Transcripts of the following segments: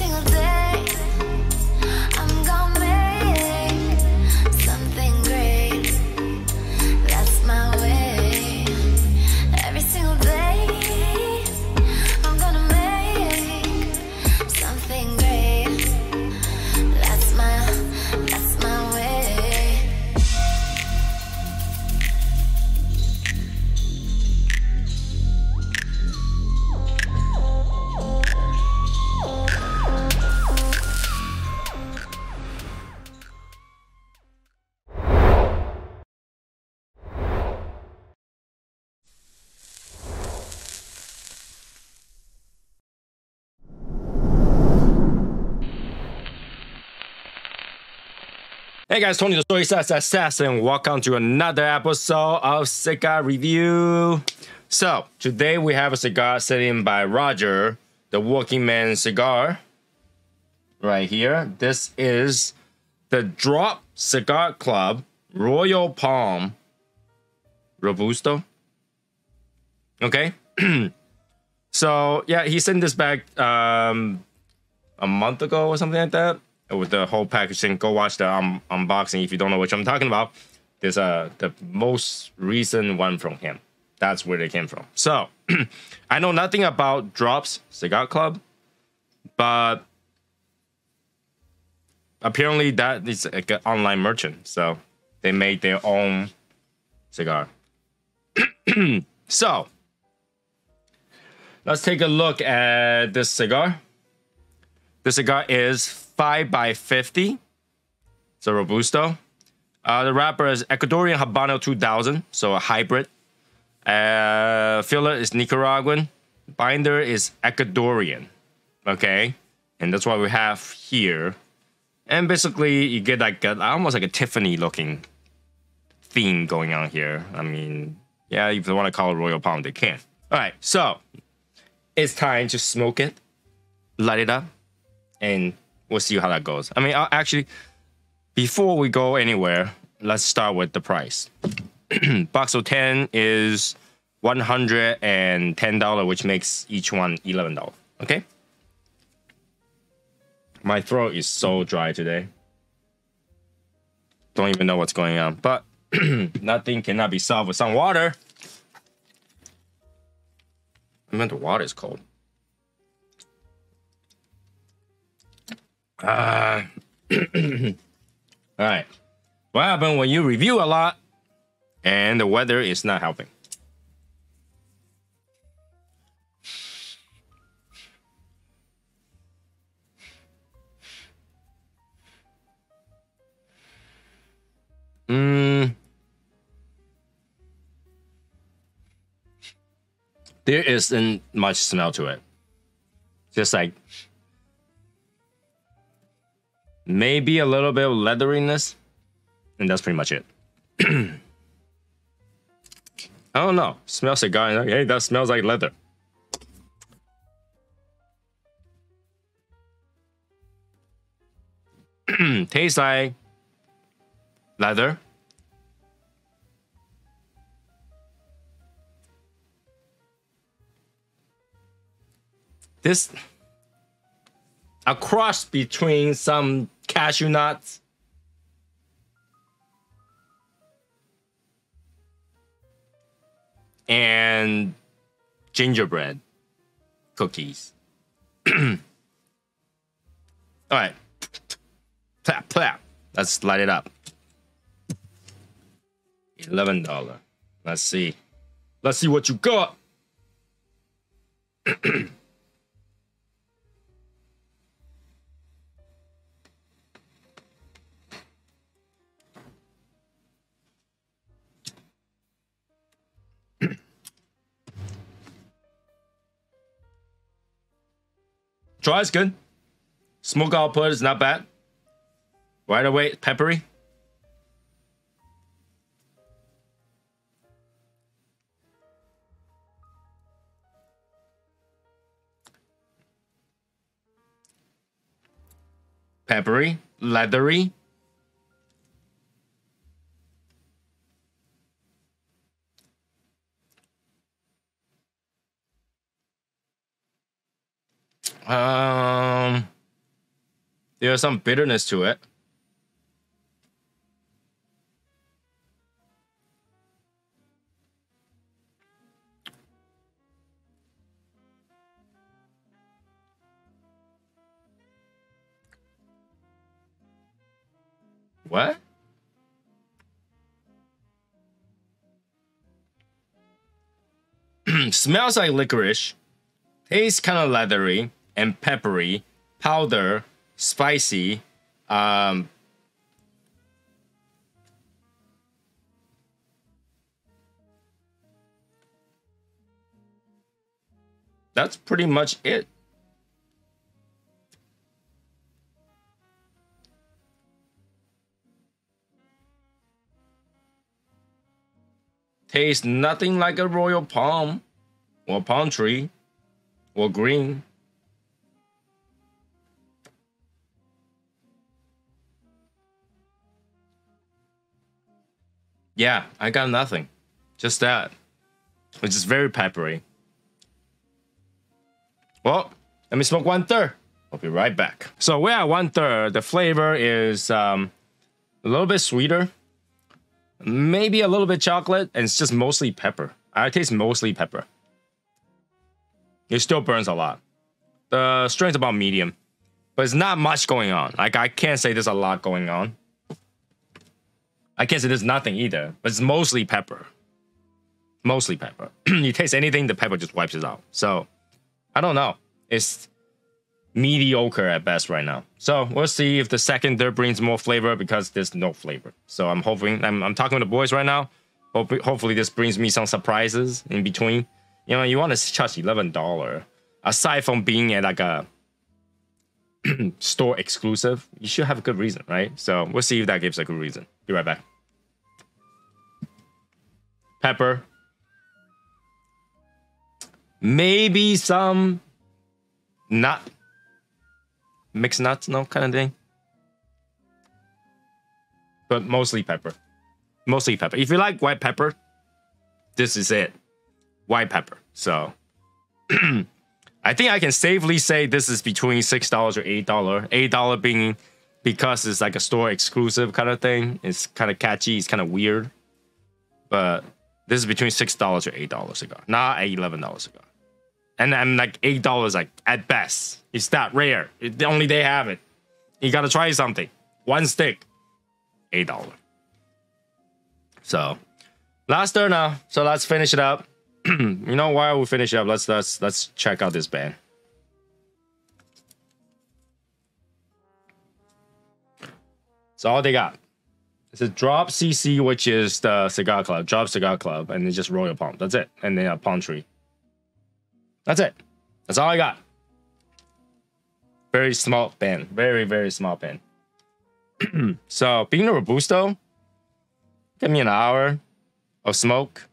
single day. Hey guys, Tony the Soy Sauce Assassin, and welcome to another episode of Cigar Review. So, today we have a cigar sitting by Roger, the Working Man cigar. Right here. This is the Drop Cigar Club Royal Palm Robusto. Okay. so, yeah, he sent this back um, a month ago or something like that with the whole packaging. Go watch the um, unboxing if you don't know what I'm talking about. There's a the most recent one from him. That's where they came from. So I know nothing about Drops Cigar Club, but apparently that is an online merchant. So they made their own cigar. so let's take a look at this cigar. The cigar is 5 by 50 It's a Robusto. Uh, the wrapper is Ecuadorian Habano 2000, so a hybrid. Uh, filler is Nicaraguan. Binder is Ecuadorian. Okay? And that's what we have here. And basically, you get like a, almost like a Tiffany looking theme going on here. I mean, yeah, if they want to call it Royal Palm, they can. All right, so it's time to smoke it, light it up, and we'll see how that goes. I mean, uh, actually, before we go anywhere, let's start with the price. Box of 10 is $110, which makes each one $11. Okay? My throat is so dry today. Don't even know what's going on. But nothing cannot be solved with some water. I meant the water is cold. Uh, all right. What happened when you review a lot and the weather is not helping? Mm. There isn't much smell to it. Just like maybe a little bit of leatheriness, and that's pretty much it. I don't know. Smells cigar. and, Hey, that smells like leather. Tastes like leather. This a cross between some cashew nuts and gingerbread cookies. All right. Plap, plap. Let's light it up. $11. Let's see. Let's see what you got. Dry is good. Smoke output is not bad. Right away, peppery. Peppery, leathery. There's some bitterness to it. What? Smells like licorice. Tastes kind of leathery and peppery. Powder, spicy. Um, that's pretty much it. Tastes nothing like a royal palm or palm tree or green. Yeah, I got nothing. Just that. Which is very peppery. Well, let me smoke one third. I'll be right back. So we're at one third. The flavor is um, a little bit sweeter, maybe a little bit chocolate, and it's just mostly pepper. I taste mostly pepper. It still burns a lot. The strength's about medium, but it's not much going on. Like I can't say there's a lot going on. I guess it is nothing either, but it's mostly pepper. Mostly pepper. you taste anything, the pepper just wipes it out. So I don't know. It's mediocre at best right now. So we'll see if the second there brings more flavor because there's no flavor. So I'm hoping I'm, I'm talking to the boys right now. Hope, hopefully this brings me some surprises in between. You know, you want to charge eleven dollar aside from being at like a store exclusive. You should have a good reason, right? So we'll see if that gives a good reason. Be right back. Pepper. Maybe some nut mixed nuts, no kind of thing. But mostly pepper. Mostly pepper. If you like white pepper, this is it. White pepper. So I think I can safely say this is between six dollars or eight dollar. Eight dollar being because it's like a store exclusive kind of thing. It's kind of catchy. It's kind of weird. But this is between six dollars or eight dollars cigar, not eleven dollars cigar. And I'm like eight dollars, like at best. It's that rare. It, only they have it. You gotta try something. One stick, eight dollar. So last turn now. So let's finish it up. you know why we finish up, let's let's let's check out this band. So all they got. It's a drop CC, which is the cigar club, drop cigar club, and then just Royal Palm. That's it. And then a palm tree. That's it. That's all I got. Very small pen. Very, very small pen. so being a Robusto, give me an hour of smoke,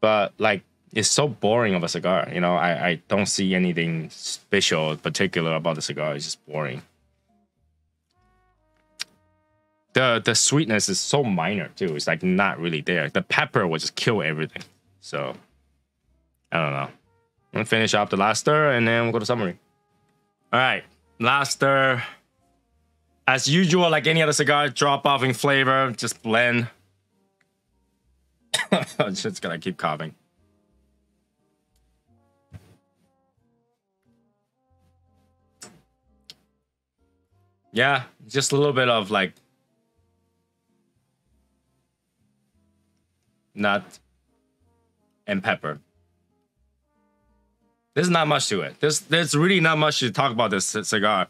but like it's so boring of a cigar. You know, I, I don't see anything special, particular about the cigar. It's just boring. The the sweetness is so minor too. It's like not really there. The pepper will just kill everything. So I don't know. I'm gonna finish up the last stir and then we'll go to summary. All right, last stir. As usual, like any other cigar, drop off in flavor, just blend. just gonna keep coughing. Yeah, just a little bit of like nut and pepper. There's not much to it. There's there's really not much to talk about this cigar.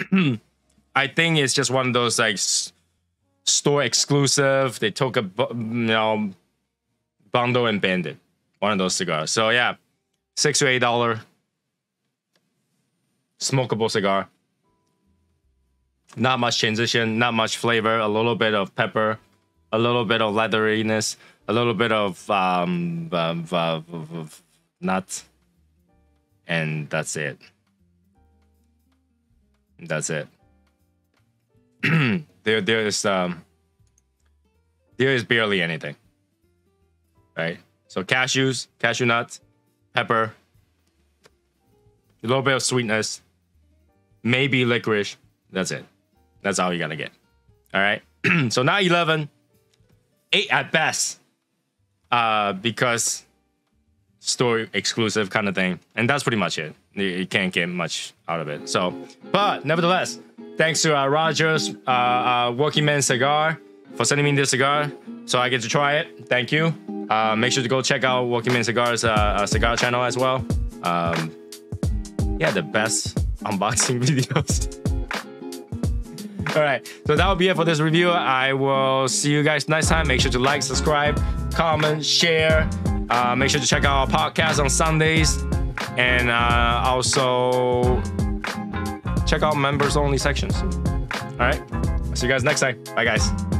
I think it's just one of those like store exclusive. They took a you know bundle and banded one of those cigars. So yeah, six to eight dollar smokable cigar. Not much transition, not much flavor, a little bit of pepper, a little bit of leatheriness, a little bit of um, uh, of- of nuts, and that's it. That's it. there, there is um, there is barely anything, right? So cashews, cashew nuts, pepper, a little bit of sweetness, maybe licorice, That's it. That's all you're gonna get. All right. so now 11, eight at best, uh, because store exclusive kind of thing, and that's pretty much it. You, you can't get much out of it. So, but nevertheless, thanks to uh, Rogers, uh, uh, Working Man Cigar, for sending me this cigar, so I get to try it. Thank you. Uh, make sure to go check out Working Man Cigars uh, uh, cigar channel as well. Um, yeah, the best unboxing videos. All right, so that will be it for this review. I will see you guys next time. Make sure to like, subscribe, comment, share. Uh, make sure to check out our podcast on Sundays, and uh, also check out members only sections. All right, I'll see you guys next time. Bye, guys.